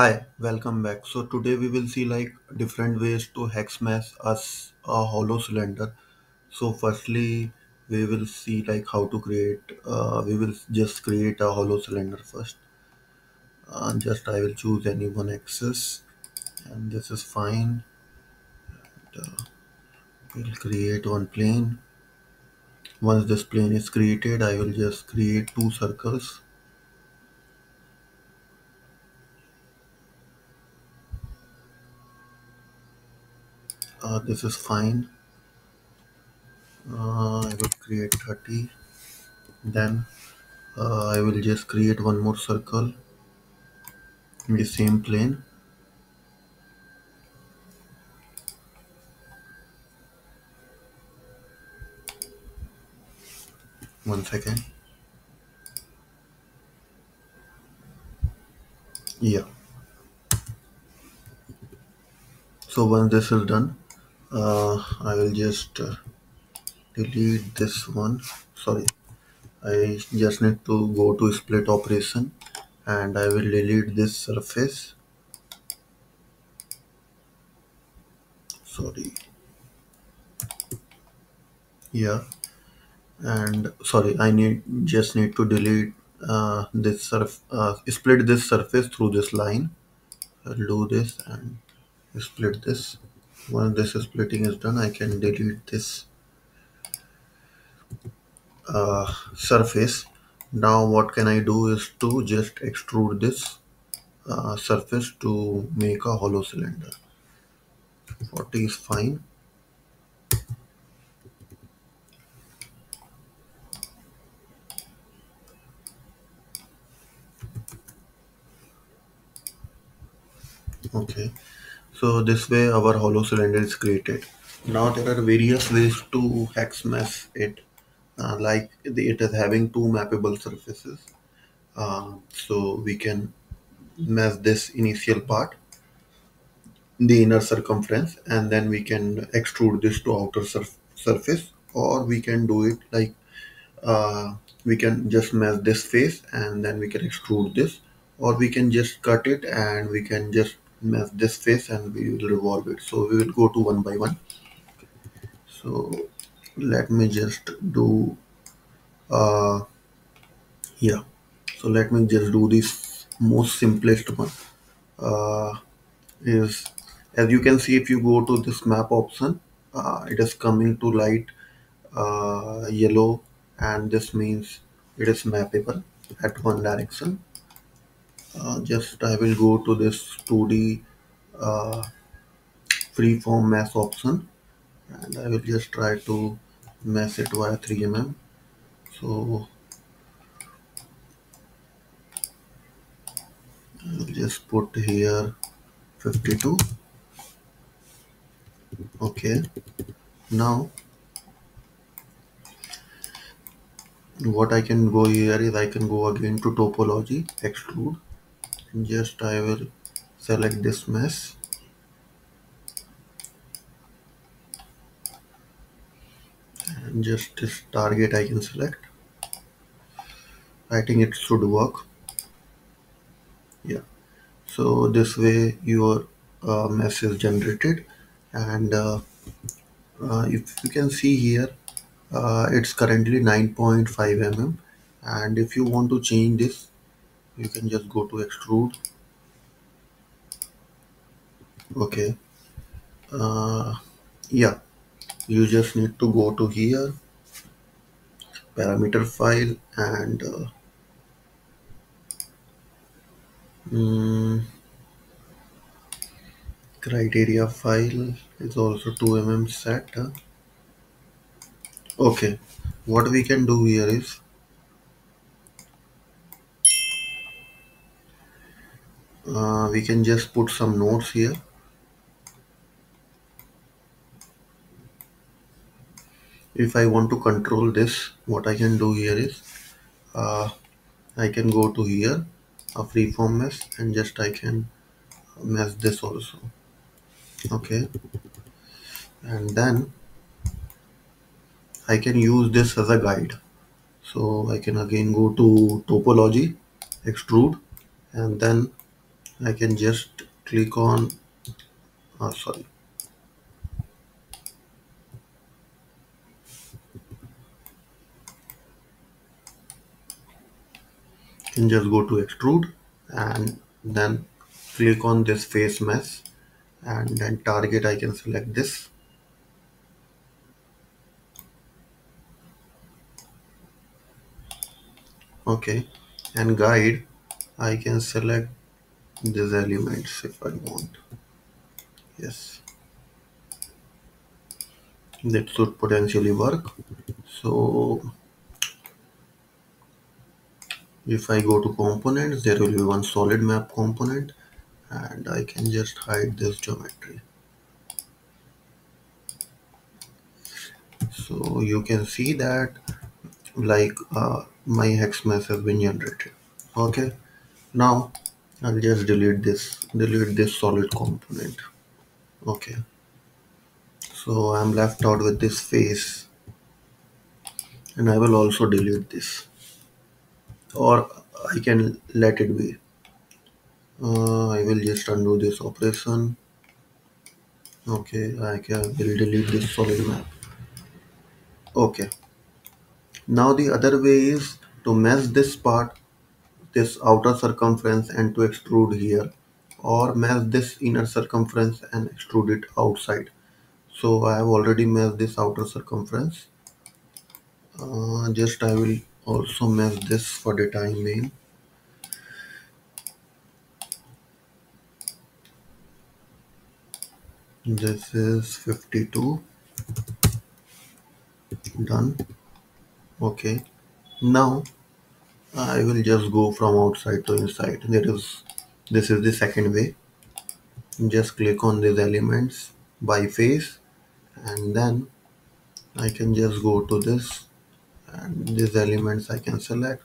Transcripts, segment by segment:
Hi, welcome back. So today we will see like different ways to hex mesh us a hollow cylinder. So firstly, we will see like how to create. Uh, we will just create a hollow cylinder first. Uh, just I will choose any one axis, and this is fine. Uh, we'll create one plane. Once this plane is created, I will just create two circles. Uh, this is fine. Uh, I will create 30. Then uh, I will just create one more circle in the same plane. One second. Yeah. So once this is done, uh, I will just uh, delete this one. Sorry, I just need to go to split operation and I will delete this surface. Sorry. Yeah. And sorry, I need just need to delete uh, this surf uh, split this surface through this line. I'll do this and split this. Once this splitting is done, I can delete this uh, surface. Now what can I do is to just extrude this uh, surface to make a hollow cylinder. 40 is fine. Okay, so this way our hollow cylinder is created. Now there are various ways to hex mesh it. Uh, like the, it is having two mappable surfaces. Uh, so we can mesh this initial part, the inner circumference, and then we can extrude this to outer surf surface, or we can do it like uh, we can just mesh this face and then we can extrude this or we can just cut it and we can just mesh this face and we will revolve it. So we will go to one by one. So let me just do uh yeah. So let me just do this most simplest one. Uh is as you can see if you go to this map option uh, it is coming to light uh, yellow and this means it is mappable at one direction uh, just I will go to this 2d uh, freeform mesh option and I will just try to mesh it via 3mm so I will just put here 52 okay. Now what I can go here is I can go again to topology extrude just I will select this mesh. And just this target I can select. I think it should work. Yeah. So this way your uh, mesh is generated. And uh, uh, if you can see here uh, it's currently 9.5 mm and if you want to change this you can just go to extrude. Okay. Uh, yeah. You just need to go to here parameter file and uh, mm, criteria file is also 2 mm set okay. What we can do here is uh, we can just put some nodes here. If I want to control this what I can do here is uh, I can go to here a freeform mesh and just I can mesh this also. Okay. And then I can use this as a guide. So I can again go to topology extrude and then I can just click on oh, sorry. Can just go to extrude and then click on this face mesh and then target I can select this. Okay and guide I can select these elements if I want yes. That should potentially work. So if I go to components there will be one solid map component and I can just hide this geometry. So you can see that like uh, my hex mesh has been generated. Okay. Now I'll just delete this delete this solid component. Okay. So I'm left out with this face. And I will also delete this. Or I can let it be. Uh, I will just undo this operation. Okay I can will delete this solid map. Okay. Now the other way is to mesh this part this outer circumference and to extrude here or mesh this inner circumference and extrude it outside. So I have already meshed this outer circumference. Uh, just I will also mesh this for the time being this is 52 done. Okay. Now I will just go from outside to inside. That is this is the second way. Just click on these elements by face and then I can just go to this and these elements I can select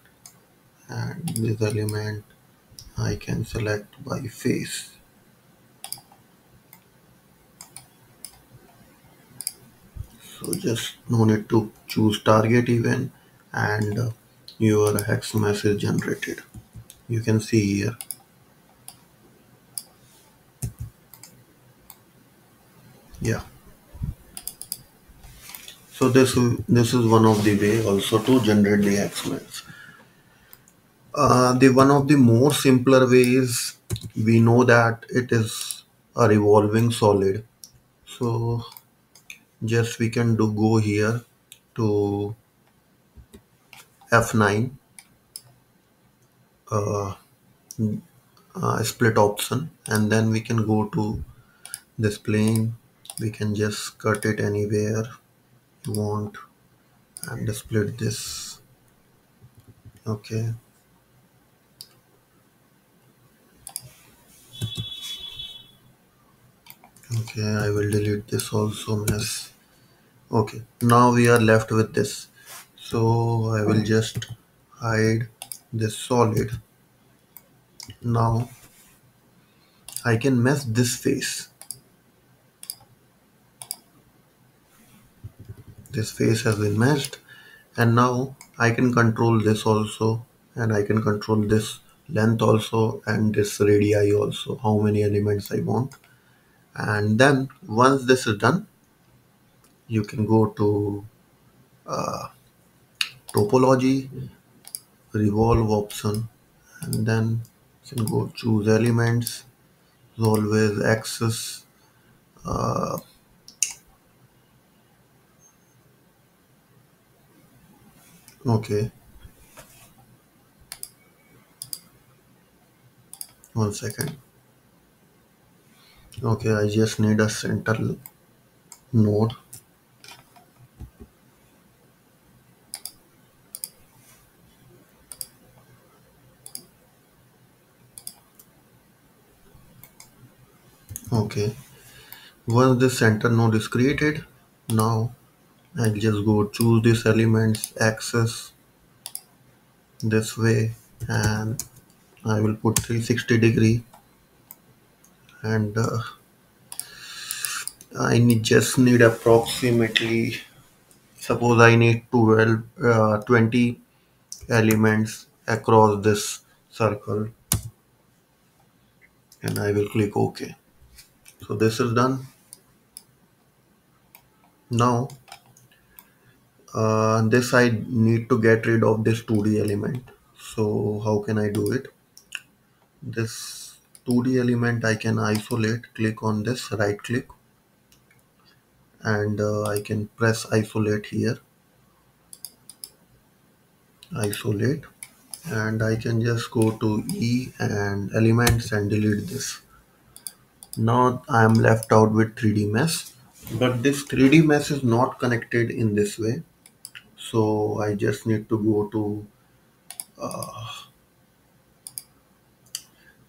and this element I can select by face. So just no need to choose target even and uh, your hex mesh is generated. You can see here. Yeah. So this this is one of the way also to generate the hex mesh uh, the one of the more simpler ways we know that it is a revolving solid. So just we can do go here to F9 uh, uh, split option and then we can go to this plane. We can just cut it anywhere you want and split this. Okay. Okay I will delete this also mess okay now we are left with this so I will just hide this solid. Now I can mesh this face. This face has been meshed and now I can control this also and I can control this length also and this radii also how many elements I want. And then once this is done you can go to uh, topology revolve option and then you can go choose elements. Always axis uh, okay. One second. Okay I just need a center node okay. Once the center node is created now I just go choose these elements axis this way and I will put 360 degree. And uh, I need, just need approximately suppose I need 12 uh, 20 elements across this circle. And I will click OK. So this is done. Now uh, this I need to get rid of this 2D element. So how can I do it? This 2D element I can isolate, click on this, right click and uh, I can press isolate here isolate and I can just go to E and elements and delete this now I am left out with 3d mesh. But this 3d mesh is not connected in this way. So I just need to go to uh,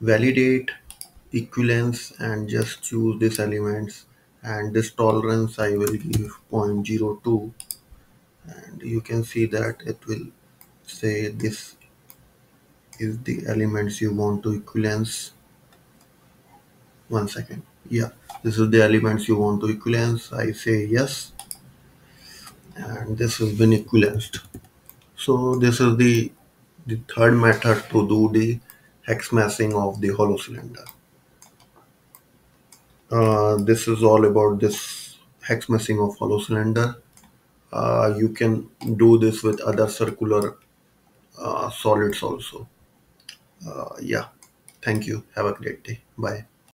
validate equivalence and just choose these elements. And this tolerance I will give 0.02 and you can see that it will say this is the elements you want to equivalence one second. Yeah. This is the elements you want to equivalence. I say yes. And this has been equivalenced so this is the the third method to do the hex meshing of the hollow cylinder. Uh, this is all about this hex meshing of hollow cylinder. Uh, you can do this with other circular uh, solids also. Uh, yeah. Thank you. Have a great day. Bye